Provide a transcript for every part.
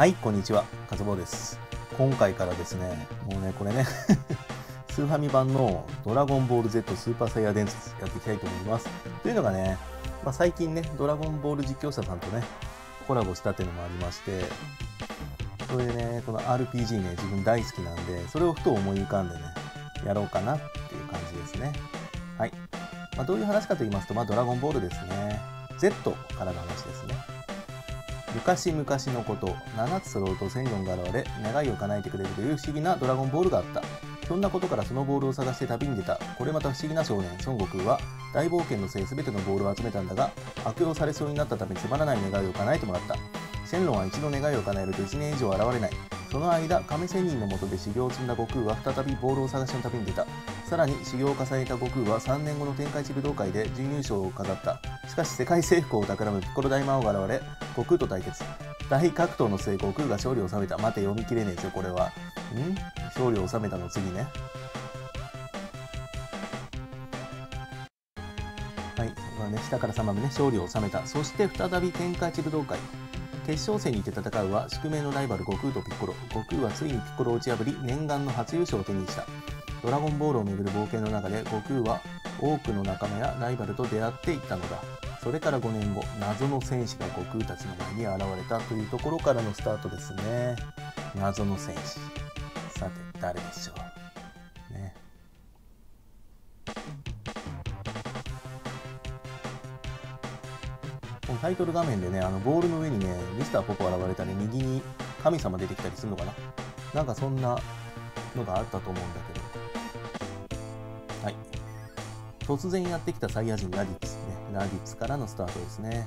はい、こんにちは。カズボウです。今回からですね、もうね、これね、スーファミ版のドラゴンボール Z スーパーサイヤ伝説やっていきたいと思います。というのがね、まあ、最近ね、ドラゴンボール実況者さんとね、コラボしたっていうのもありまして、それでね、この RPG ね、自分大好きなんで、それをふと思い浮かんでね、やろうかなっていう感じですね。はい。まあ、どういう話かと言いますと、まあ、ドラゴンボールですね。Z からの話ですね。昔々のこと7つ揃うとセンヨンが現れ願いを叶えてくれるという不思議なドラゴンボールがあった。ひょんなことからそのボールを探して旅に出た。これまた不思議な少年孫悟空は大冒険の末全てのボールを集めたんだが悪用されそうになったためつまらない願いを叶えてもらった。シェンロンは一度願いを叶えると1年以上現れない。その間亀仙人のもとで修行を積んだ悟空は再びボールを探しの旅に出た。さらに修行を重ねた悟空は3年後の天下一武道会で準優勝を飾った。しかし世界征服を企むピッコロ大魔王が現れ悟空と対決。大格闘の末悟空が勝利を収めた。待て読み切れねえですよこれは。ん？勝利を収めたの次ね。はい、まあね、下から3番目ね。勝利を収めた。そして再び天下一武道会。決勝戦にて戦うは宿命のライバル悟空とピッコロ。悟空はついにピッコロを打ち破り念願の初優勝を手にした。ドラゴンボールをめぐる冒険の中で悟空は多くの仲間やライバルと出会っていったのだ。それから5年後謎の戦士が悟空たちの前に現れたというところからのスタートですね。謎の戦士。さて誰でしょう。ね。このタイトル画面でねあのボールの上にねミスターポポ現れたり右に神様出てきたりするのかな。なんかそんなのがあったと思うんだけど。突然やってきたサイヤ人ラディッツね。ラディッツからのスタートですね。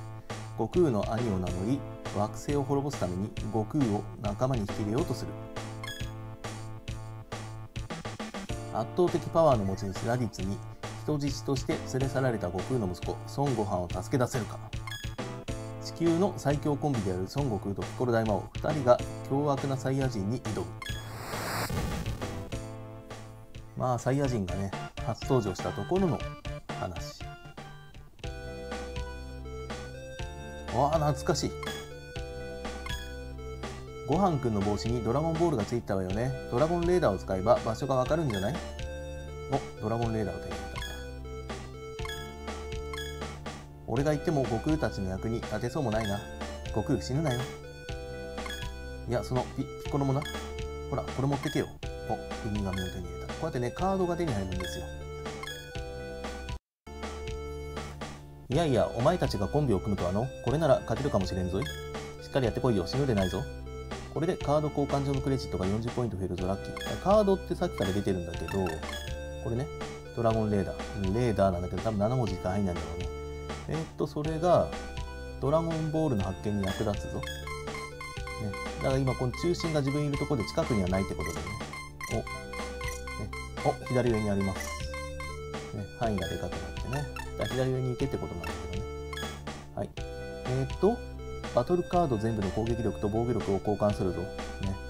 悟空の兄を名乗り惑星を滅ぼすために悟空を仲間に引き入れようとする。圧倒的パワーの持ち主ラディッツに人質として連れ去られた悟空の息子孫悟飯を助け出せるか。地球の最強コンビである孫悟空とピコロ大魔王2人が凶悪なサイヤ人に挑む。まあサイヤ人がね初登場したところの話。ああ懐かしい。ごはんくんの帽子にドラゴンボールがついたわよね。ドラゴンレーダーを使えば場所がわかるんじゃない？おドラゴンレーダーを手に入れた。俺が言っても悟空たちの役に立てそうもないな。悟空死ぬなよ。いやそのピピコロもなほらこれ持ってけよ。おウミガメを手に入れた。うやってねカードが手に入るんですよ。いやいやお前たちがコンビを組むとあの？これなら勝てるかもしれんぞい。しっかりやってこいよ。死ぬでないぞ。これでカード交換上のクレジットが40ポイント増えるぞラッキー。カードってさっきから出てるんだけどこれねドラゴンレーダー。レーダーなんだけど多分7文字しか入んないんだろうね。えーっとそれがドラゴンボールの発見に役立つぞ、ね、だから今この中心が自分いるところで近くにはないってことでねお、ね、お左上にあります、ね、範囲がでかくなってねだから左上に行けってことなんだけどねはいえーっとバトルカード全部の攻撃力と防御力を交換するぞ。ね。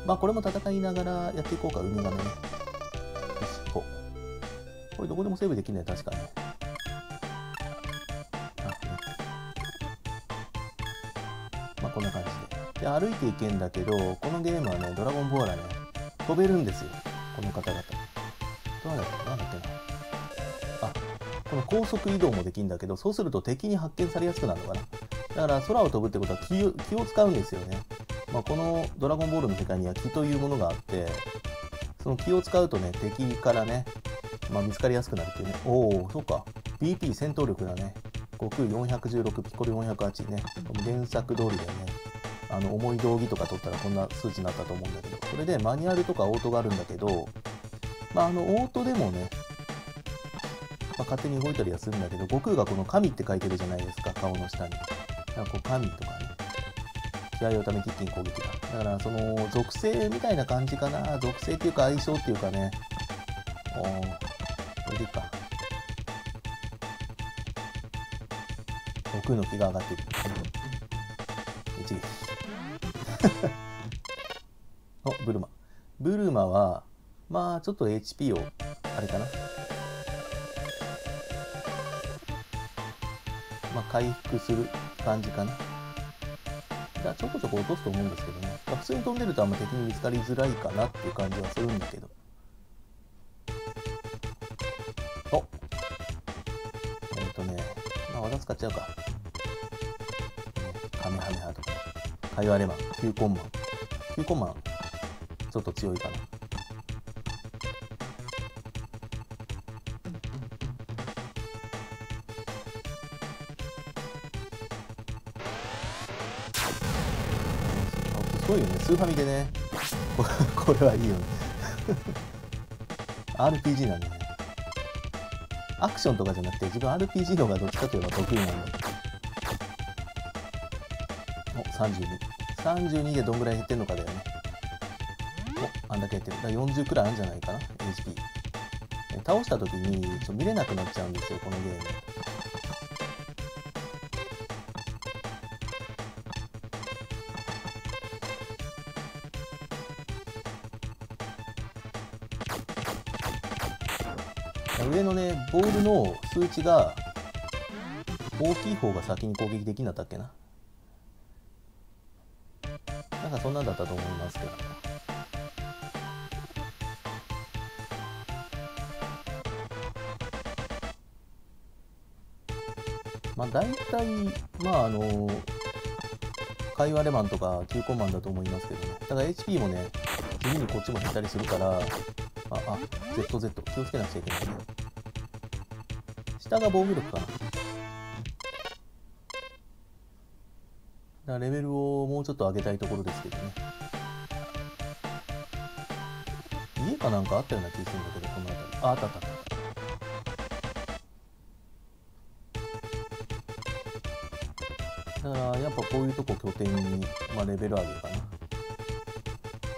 まあこれも戦いながらやっていこうか、ウミガメね。よし、こ。これどこでもセーブできるね、確かに。あ、ね。まあこんな感じで。で、歩いていけんだけど、このゲームはね、ドラゴンボールはね、飛べるんですよ。この方々。どうだなんだっけ。あ、この高速移動もできるんだけど、そうすると敵に発見されやすくなるのかな。だから空を飛ぶってことは気を気を使うんですよね。まあ、このドラゴンボールの世界には気というものがあって、その気を使うとね、敵からね、まあ、見つかりやすくなるっていうね。おお、そうか。BP 戦闘力だね。悟空416、ピコロ408ね。原作通りだよね。あの重い道着とか取ったらこんな数値になったと思うんだけど、それでマニュアルとかオートがあるんだけど、まあ、あのオートでもね、まあ、勝手に動いたりはするんだけど、悟空がこの神って書いてるじゃないですか、顔の下に。なんかこう神とかね、気合をためて一気に攻撃が。だからその属性みたいな感じかな。属性っていうか相性っていうかね。おー、これでいいか。悟空の気が上がってる。一撃。お、ブルマ。ブルマは、まあちょっと HP を、あれかな。まあ回復する感じかな。じゃちょこちょこ落とすと思うんですけどね。まあ普通に飛んでるとあんま敵に見つかりづらいかなっていう感じはするんだけど。おえっ、ー、とね、まあ技使っちゃうか。ね、カメハメハとか、カイワレマン、キューコンマン。キューコンマン、ちょっと強いかな。ごいよね、スーファミでね、これはいいよね。RPG なんでね。アクションとかじゃなくて、自分 RPG の方がどっちかといえば得意なんだ。お、32。32でどんぐらい減ってんのかだよね。お、あんだけ減ってる。だから40くらいあるんじゃないかな、HP。倒した時にちょ見れなくなっちゃうんですよ、このゲーム。上のねボールの数値が大きい方が先に攻撃できんだったっけな？なんかそんなんだったと思いますけど。まあ大体まああの会話レマンとかキューコマンだと思いますけどね。だから HP もね地味にこっちも減ったりするからああ ZZ 気をつけなくちゃいけないね。下が防御力かな。だからレベルをもうちょっと上げたいところですけどね。家かなんかあったような気がするんだけど、この辺り。あ、あったあったた。だからやっぱこういうとこ拠点に、まあ、レベル上げるかな。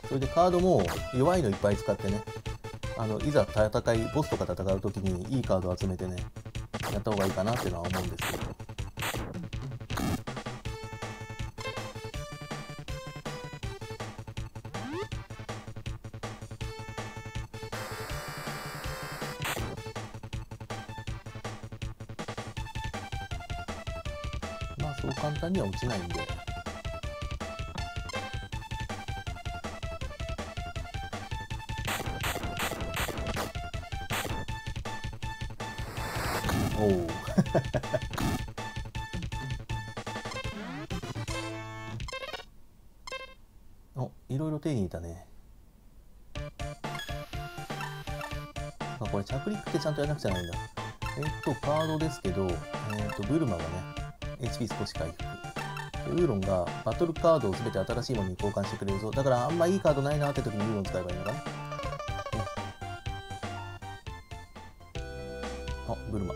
それでカードも弱いのいっぱい使ってね、あのいざ戦い、ボスとか戦うときにいいカード集めてね、やった方がいいかなっていうのは思うんですけど。まあそう簡単には落ちないんで。おおおいろいろ手に入れたね。あこれ着陸ってちゃんとやらなくちゃないんだ。えっとカードですけど、えっとブルマがね HP 少し回復ウーロンがバトルカードを全て新しいものに交換してくれるぞ。だからあんまいいカードないなって時にウーロン使えばいいのかな。あブルマ。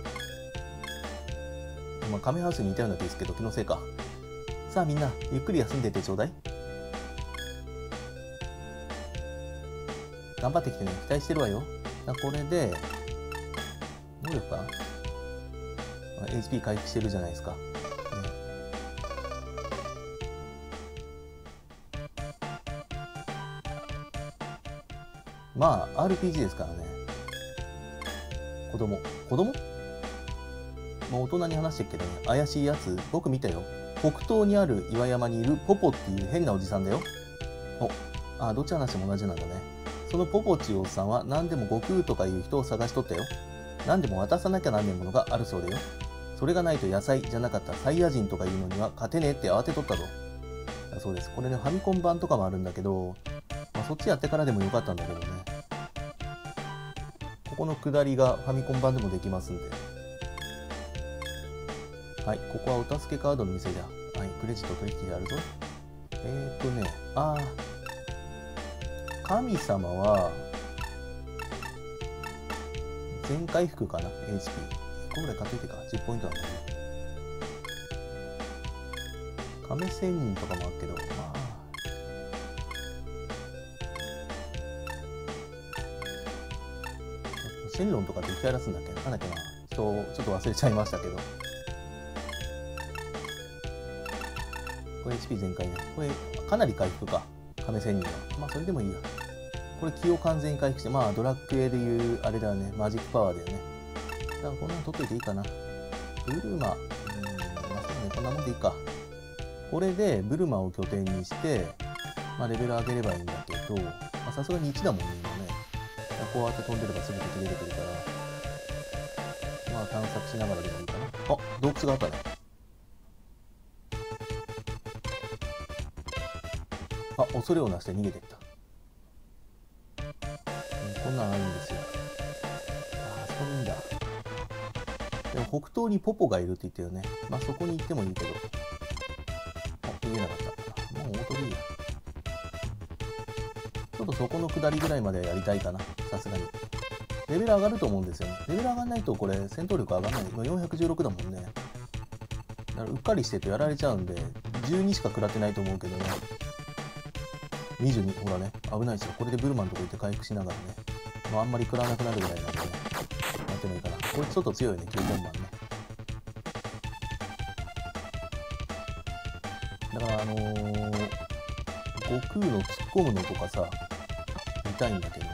まあ、カメハウスにいたようなですけど気のせいか。さあみんなゆっくり休んでてちょうだい。頑張ってきてね。期待してるわよ。あこれで能力か？な HP 回復してるじゃないですか、まあ RPG ですからね。子供。子供？まあ、大人に話してるけどね、怪しいやつ、僕見たよ。北東にある岩山にいるポポっていう変なおじさんだよ。お、あ、どっち話も同じなんだね。そのポポチオさんは何でも悟空とかいう人を探しとったよ。何でも渡さなきゃなんねえものがあるそうだよ。それがないと野菜じゃなかったサイヤ人とかいうのには勝てねえって慌てとったぞ。そうです。これね、ファミコン版とかもあるんだけど、まあ、そっちやってからでもよかったんだけどね。ここの下りがファミコン版でもできますんで。はい、ここはお助けカードの店だ。はい、クレジット取引であるぞ。えー、っとね、ああ、神様は、全回復かな ?HP。1個ぐらい買っといてか？10ポイントなんだね。亀仙人とかもあるけど、まあ。シェンロンとかってキャラすんだっけ？なんだっけな？ちょっと忘れちゃいましたけど。これ HP 全開ね。これかなり回復か。亀仙人は。まあそれでもいいや。これ気を完全に回復して、まあドラッグ系でいうあれだよね。マジックパワーだよね。だからこんなの取っといていいかな。ブルマ。うん、まあそうね。こんなもんでいいか。これでブルマを拠点にして、まあ、レベル上げればいいんだけどまあさすがに1だもんね今ねこうやって飛んでればすぐ敵出てくるからまあ探索しながらでもいいかなあ洞窟があったね恐れをなして逃げていった、こんなんあるんですよ。ああそこにいいんだ。でも北東にポポがいるって言ったよね。まあそこに行ってもいいけど。あ逃げなかったもう大飛びいいや。ちょっとそこの下りぐらいまではやりたいかな。さすがに。レベル上がると思うんですよね。レベル上がんないとこれ戦闘力上がんない。今416だもんね。だからうっかりしてるとやられちゃうんで12しか食らってないと思うけどね。22ほらね危ないですよ。これでブルマンとこ行って回復しながらね、まあ、あんまり食らわなくなるぐらいなんでね。やってもいいかな。こいつちょっと強いね9本マンね。だからあのー、悟空の突っ込むのとかさ見たいんだけど。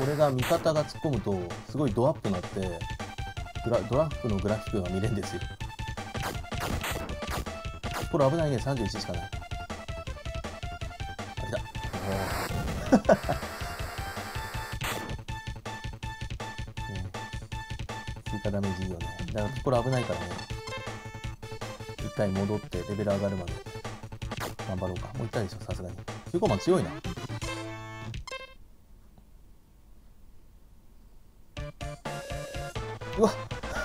これが味方が突っ込むとすごいドアップになってグラドラッグのグラフィックが見れるんですよ。これ危ないね。31しかない。あれだおーね追加ダメージいいよね。だからこれ危ないからね。一回戻ってレベル上がるまで頑張ろうか。もういったでしょさすがに。9コマ強いな。うわ。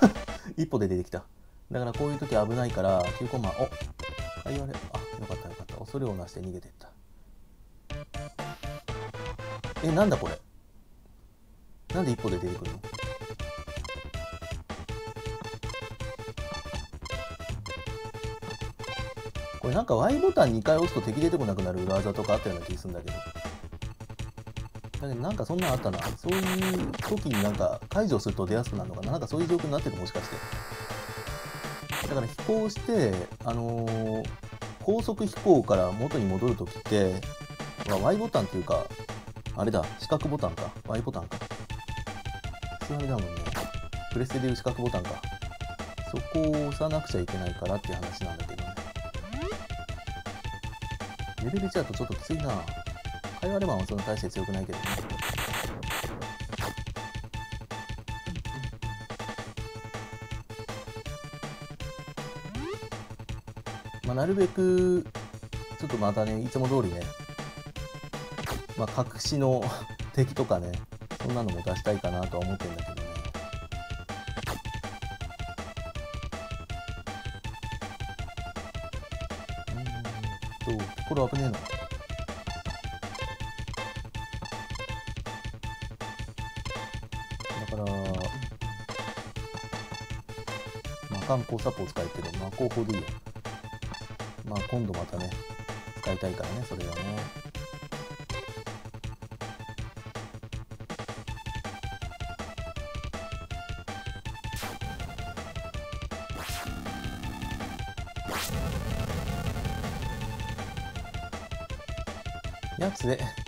一歩で出てきた。だからこういう時危ないから9コマお。会話であよかったよかった。恐れをなして逃げてった。えなんだこれ。なんで一歩で出てくるの。これなんか Y ボタン2回押すと敵出てこなくなる裏技とかあったような気するんだけど。だけどなんかそんなんあったな。そういう時になんか解除すると出やすくなるのかな。なんかそういう状況になってるもしかして。だから飛行してあのー高速飛行から元に戻るときって、まあ Y ボタンっていうかあれだ。四角ボタンか。Y ボタンか。普通あれだもんね。プレステでいう四角ボタンか。そこを押さなくちゃいけないからっていう話なんだけどね。レベル1だとちょっときついな。カイワレマンはそんな大して強くないけどね。まあ、なるべくちょっとまたねいつも通りねまあ隠しの敵とかねそんなのも出したいかなとは思ってるんだけどね。うーんとこれ危ねえな。だから魔漢光サポを使えるけど魔法法でいいよまあ今度またね、使いたいからね、それはね。やつで。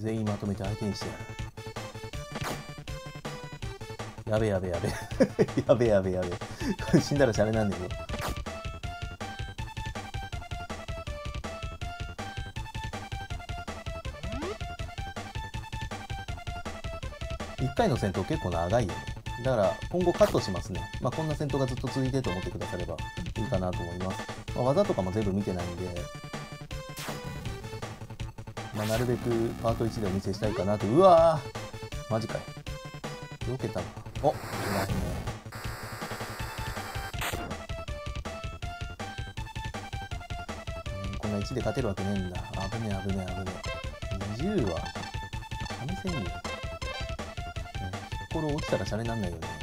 全員まとめて相手にしてやる。やべやべやべ。やべやべやべ。これ死んだらシャレなんねえよ。1回の戦闘結構長いよね。だから今後カットしますね。まあこんな戦闘がずっと続いてると思ってくださればいいかなと思います。まあ、技とかも全部見てないんで、まあ、なるべくパート1でお見せしたいかなと。うわーマジかよ。よけたなおいないねこんな1で勝てるわけねえんだ。危ねえ危ねえ危ねえ。20は？試せんよ、ね、これ落ちたらシャレなんないよね。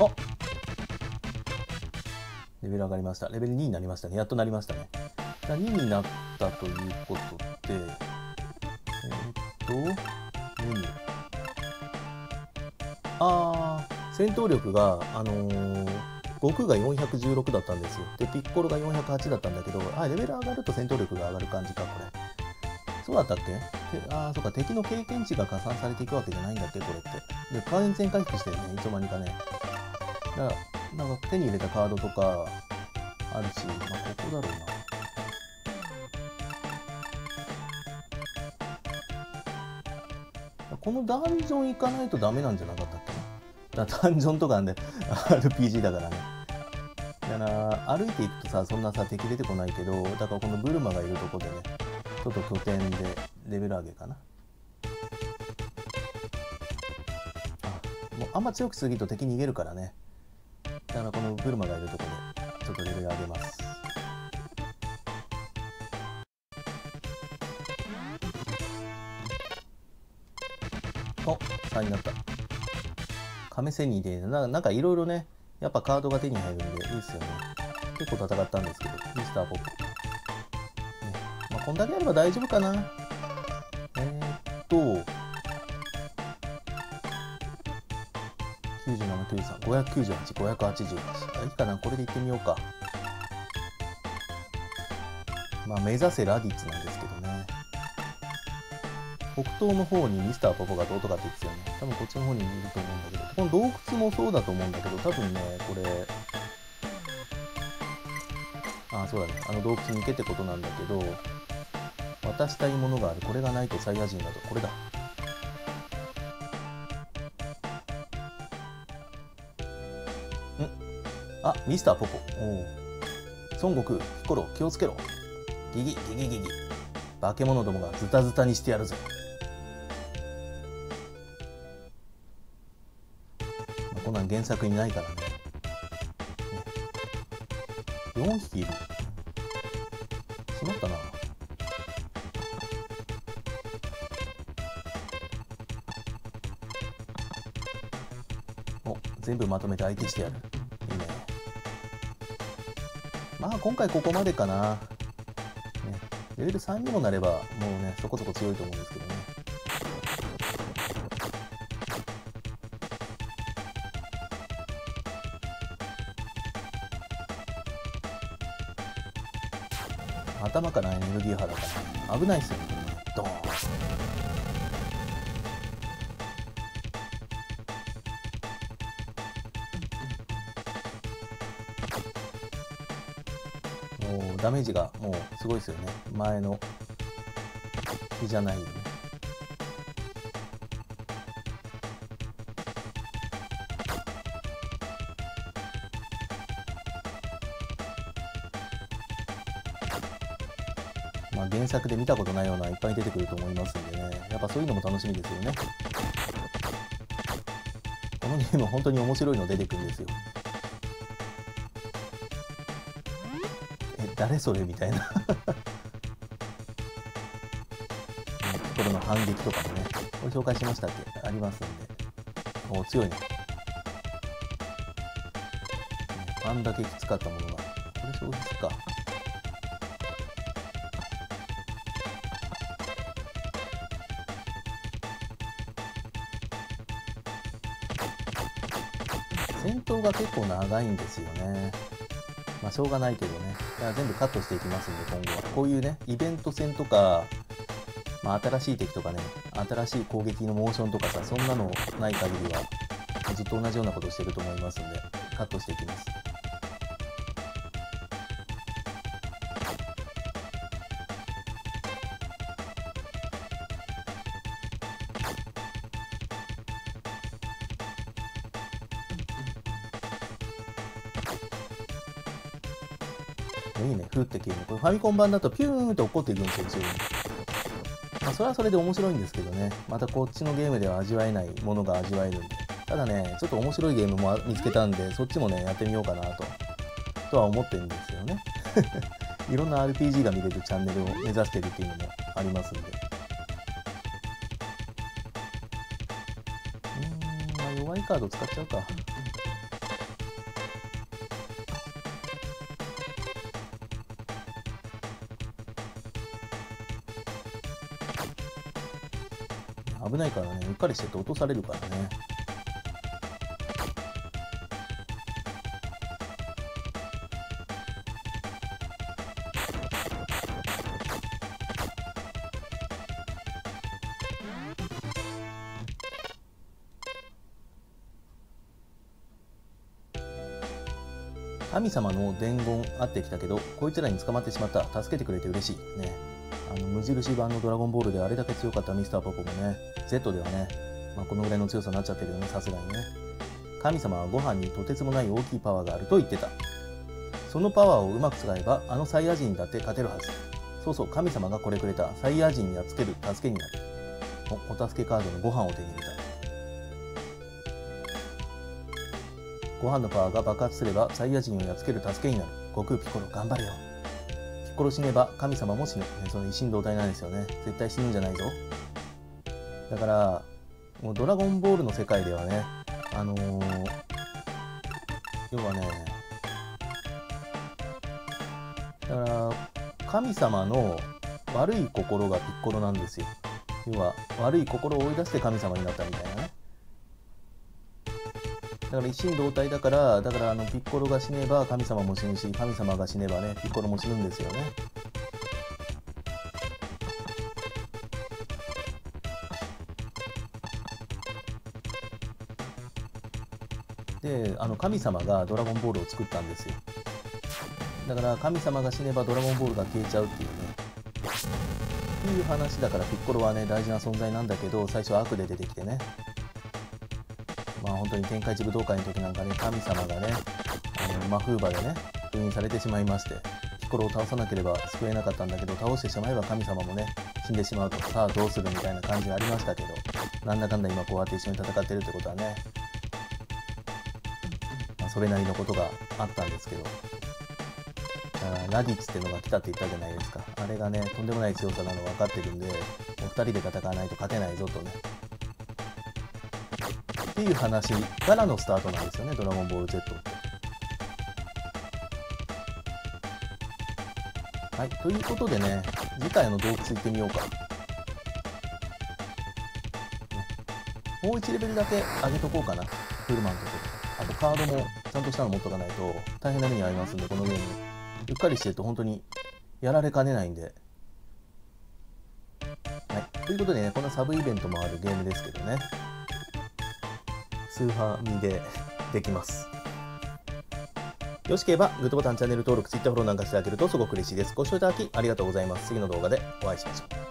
あ。レベル上がりました。レベル2になりましたね。やっとなりましたね。2になったということでえー、っとメニューあー戦闘力があのー、悟空が416だったんですよ。でピッコロが408だったんだけどあレベル上がると戦闘力が上がる感じかこれ。そうだったっけ？ああ、そうか、敵の経験値が加算されていくわけじゃないんだっけ、これって。で、完全回復してるね、いつの間にかね。だ、なんか手に入れたカードとかあるし、まあ、ここだろうな。このダンジョン行かないとダメなんじゃなかったっけ？な。ダンジョンとかなんで RPG だからね。だから歩いていくとさそんなさ敵出てこないけどだからこのブルマがいるとこでねちょっと拠点でレベル上げかなあもうあんま強くすぎると敵逃げるからねだからこのブルマがいるとこでちょっとレベル上げます。お3になった。亀仙人でななんかいろいろねやっぱカードが手に入るんでいいっすよね。結構戦ったんですけどミスターポップ、ね。まあ、こんだけあれば大丈夫かな。えー、っと9793 598 588いいかなこれでいってみようかまあ目指せラディッツなんですけどね北東の方にミスターポポがどうとかって言ってたよね多分こっちの方にいると思うんだけどこの洞窟もそうだと思うんだけど多分ねこれあそうだねあの洞窟に行けってことなんだけど渡したいものがあるこれがないとサイヤ人だとこれだミスターポポ。おお孫悟空ピコロ気をつけろ。ギギギギギギ。化け物どもがズタズタにしてやるぜ。こんなん原作にないからね。4匹いる。しまったな。お全部まとめて相手してやるまあ今回ここまでかな、ね、レベル3にもなればもうねそこそこ強いと思うんですけどね。頭かなエネルギー波だから危ないっすよね。ダメージがもうすごいですよね。前の日じゃないよね。まあ原作で見たことないようないっぱい出てくると思いますんでね。やっぱそういうのも楽しみですよね。このゲーム本当に面白いの出てくるんですよ。誰それみたいなところの反撃とかもね、これ紹介しましたっけ？ありますんで。お強いね。あんだけきつかったものが。これ消費か。戦闘が結構長いんですよね。まあ、しょうがないけどね。だから全部カットしていきますんで、今後は。こういうね、イベント戦とか、まあ、新しい敵とかね、新しい攻撃のモーションとかさ、そんなのない限りは、ずっと同じようなことをしてると思いますんで、カットしていきます。いいね、ふって消えるこれファミコン版だとピューンって落っこっていくんですよ、まあ、それはそれで面白いんですけどね、またこっちのゲームでは味わえないものが味わえるんで。ただね、ちょっと面白いゲームも見つけたんで、そっちもね、やってみようかなと、とは思ってるんですよね。いろんな RPG が見れるチャンネルを目指してるっていうのもありますんで。うーん、まあ弱いカード使っちゃうか。危ないからね、うっかりしてて落とされるからね。神様の伝言あってきたけど、こいつらに捕まってしまった。助けてくれて嬉しい。ね。あの無印版のドラゴンボールであれだけ強かったミスターポポもね、Z ではね、まあ、このぐらいの強さになっちゃってるよね、さすがにね。神様はご飯にとてつもない大きいパワーがあると言ってた。そのパワーをうまく使えば、あのサイヤ人だって勝てるはず。そうそう、神様がこれくれた。サイヤ人にやっつける助けになる。お、お助けカードのご飯を手に入れた。ご飯のパワーが爆発すればサイヤ人をやっつける助けになる。悟空ピコロ頑張れよ。ピッコロ死ねば神様も死ぬ。ね、その一心同体なんですよね。絶対死ぬんじゃないぞ。だから、もうドラゴンボールの世界ではね、あのー、要はね、だから神様の悪い心がピッコロなんですよ。要は悪い心を追い出して神様になったみたいなね。だから一心同体だから、だからあのピッコロが死ねば神様も死ぬし、神様が死ねばね、ピッコロも死ぬんですよね。で、あの神様がドラゴンボールを作ったんですよ。だから神様が死ねばドラゴンボールが消えちゃうっていうね。っていう話だからピッコロはね大事な存在なんだけど最初は悪で出てきてねまあ本当に天下一武道会の時なんかね神様がねあの魔風馬でね封印されてしまいましてピコロを倒さなければ救えなかったんだけど倒してしまえば神様もね死んでしまうとさあどうするみたいな感じがありましたけどなんだかんだ今こうやって一緒に戦ってるってことはね、まあ、それなりのことがあったんですけどラディッツっていうのが来たって言ったじゃないですか。あれがね、とんでもない強さなの分かってるんで、お二人で戦わないと勝てないぞとね。っていう話からのスタートなんですよね、ドラゴンボール Z って。はい、ということでね、次回の洞窟行ってみようか。もう1レベルだけ上げとこうかな、フルマンとか。あとカードもちゃんとしたの持っとかないと大変な目に遭いますんで、このゲーム。うっかりしてると本当にやられかねないんで。はい。ということでね、こんなサブイベントもあるゲームですけどね。スーファミでできます。よしければ、グッドボタン、チャンネル登録、Twitter フォローなんかしていただけるとすごく嬉しいです。ご視聴いただきありがとうございます。次の動画でお会いしましょう。